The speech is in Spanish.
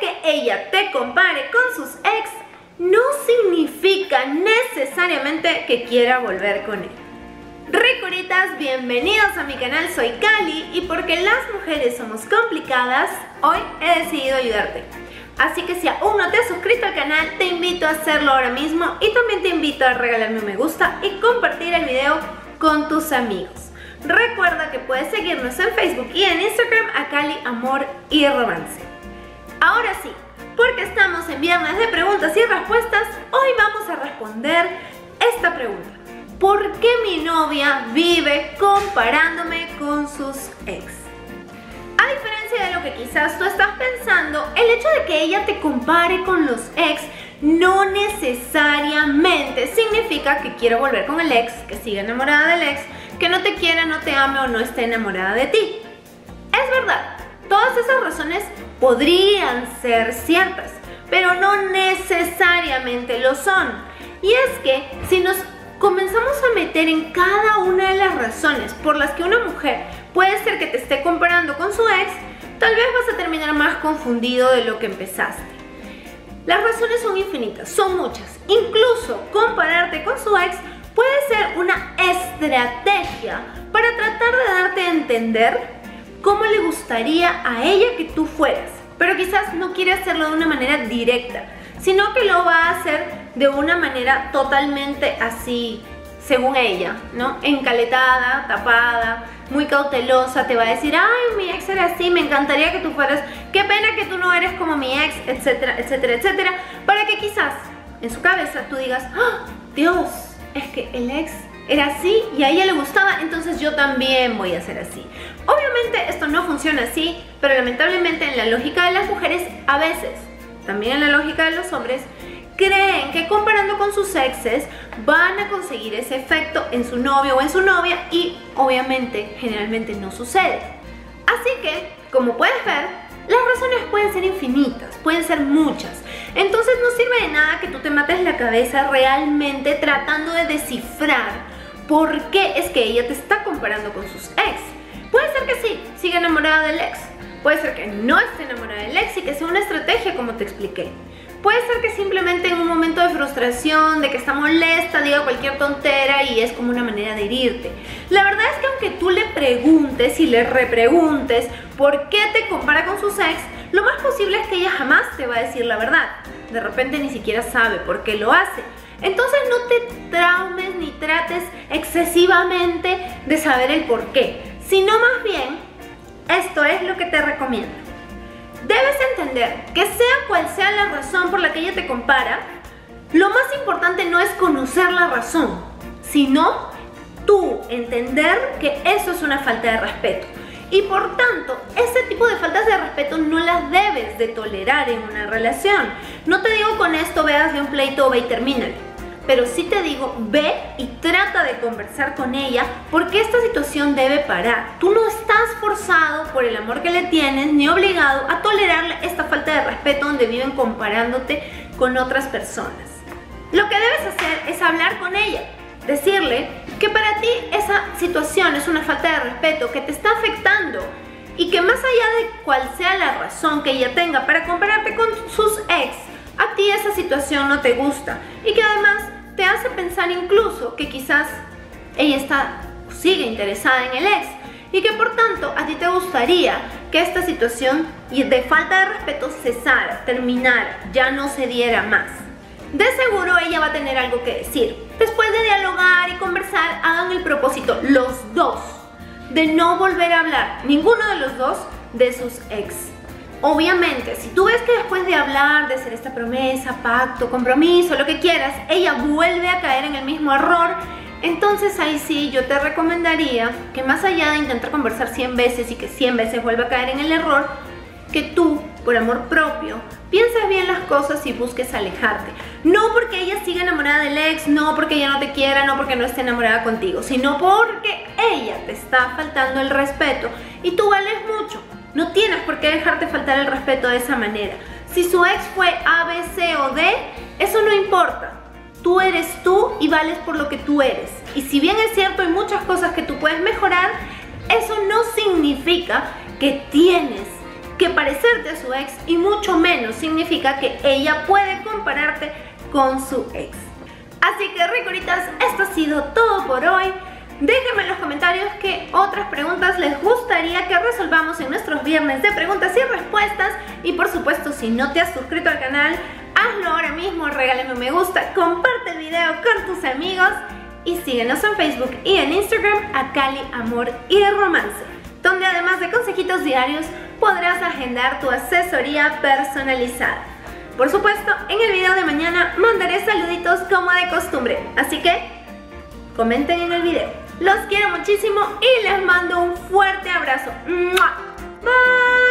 que ella te compare con sus ex no significa necesariamente que quiera volver con él. Ricuritas, bienvenidos a mi canal, soy Cali y porque las mujeres somos complicadas, hoy he decidido ayudarte. Así que si aún no te has suscrito al canal, te invito a hacerlo ahora mismo y también te invito a regalarme un me gusta y compartir el video con tus amigos. Recuerda que puedes seguirnos en Facebook y en Instagram a Cali Amor y Romance. Ahora sí, porque estamos en viernes de preguntas y respuestas, hoy vamos a responder esta pregunta. ¿Por qué mi novia vive comparándome con sus ex? A diferencia de lo que quizás tú estás pensando, el hecho de que ella te compare con los ex no necesariamente significa que quiere volver con el ex, que siga enamorada del ex, que no te quiera, no te ame o no esté enamorada de ti. Todas esas razones podrían ser ciertas, pero no necesariamente lo son. Y es que si nos comenzamos a meter en cada una de las razones por las que una mujer puede ser que te esté comparando con su ex, tal vez vas a terminar más confundido de lo que empezaste. Las razones son infinitas, son muchas. Incluso compararte con su ex puede ser una estrategia para tratar de darte a entender cómo le gustaría a ella que tú fueras. Pero quizás no quiere hacerlo de una manera directa, sino que lo va a hacer de una manera totalmente así, según ella, ¿no? Encaletada, tapada, muy cautelosa, te va a decir, ay, mi ex era así, me encantaría que tú fueras, qué pena que tú no eres como mi ex, etcétera, etcétera, etcétera, para que quizás en su cabeza tú digas, ¡Ah, Dios, es que el ex era así y a ella le gustaba, entonces yo también voy a ser así. Obviamente esto no funciona así, pero lamentablemente en la lógica de las mujeres a veces, también en la lógica de los hombres, creen que comparando con sus exes van a conseguir ese efecto en su novio o en su novia y obviamente generalmente no sucede. Así que, como puedes ver, las razones pueden ser infinitas, pueden ser muchas. Entonces no sirve de nada que tú te mates la cabeza realmente tratando de descifrar por qué es que ella te está comparando con sus ex. Puede ser que sí, siga enamorada del ex. Puede ser que no esté enamorada del ex y que sea una estrategia como te expliqué. Puede ser que simplemente en un momento de frustración, de que está molesta, diga cualquier tontera y es como una manera de herirte. La verdad es que aunque tú le preguntes y le repreguntes por qué te compara con sus ex, lo más posible es que ella jamás te va a decir la verdad. De repente ni siquiera sabe por qué lo hace. Entonces no te traumes ni trates excesivamente de saber el por qué, sino más bien, esto es lo que te recomiendo. Debes entender que sea cual sea la razón por la que ella te compara, lo más importante no es conocer la razón, sino tú entender que eso es una falta de respeto. Y por tanto, ese tipo de faltas de respeto no las debes de tolerar en una relación. No te digo con esto veas de un pleito, y termínalo pero sí te digo, ve y trata de conversar con ella porque esta situación debe parar. Tú no estás forzado por el amor que le tienes ni obligado a tolerarle esta falta de respeto donde viven comparándote con otras personas. Lo que debes hacer es hablar con ella, decirle que para ti esa situación es una falta de respeto que te está afectando y que más allá de cuál sea la razón que ella tenga para compararte con sus ex, a ti esa situación no te gusta y que además hace pensar incluso que quizás ella está, sigue interesada en el ex y que por tanto a ti te gustaría que esta situación de falta de respeto cesara, terminara, ya no se diera más. De seguro ella va a tener algo que decir. Después de dialogar y conversar, hagan el propósito, los dos, de no volver a hablar, ninguno de los dos, de sus ex. Obviamente, si tú ves que después de hablar, de hacer esta promesa, pacto, compromiso, lo que quieras, ella vuelve a caer en el mismo error, entonces ahí sí yo te recomendaría que más allá de intentar conversar 100 veces y que 100 veces vuelva a caer en el error, que tú, por amor propio, pienses bien las cosas y busques alejarte. No porque ella siga enamorada del ex, no porque ella no te quiera, no porque no esté enamorada contigo, sino porque ella te está faltando el respeto y tú vales mucho. No tienes por qué dejarte faltar el respeto de esa manera. Si su ex fue A, B, C o D, eso no importa. Tú eres tú y vales por lo que tú eres. Y si bien es cierto hay muchas cosas que tú puedes mejorar, eso no significa que tienes que parecerte a su ex y mucho menos significa que ella puede compararte con su ex. Así que ricuritas, esto ha sido todo por hoy. Déjenme en los comentarios qué otras preguntas les gustaría que nuestros viernes de preguntas y respuestas. Y por supuesto, si no te has suscrito al canal, hazlo ahora mismo, regálame un me gusta, comparte el video con tus amigos y síguenos en Facebook y en Instagram a Cali Amor y Romance, donde además de consejitos diarios podrás agendar tu asesoría personalizada. Por supuesto, en el video de mañana mandaré saluditos como de costumbre, así que comenten en el video. Los quiero muchísimo y les mando un fuerte abrazo. Bye.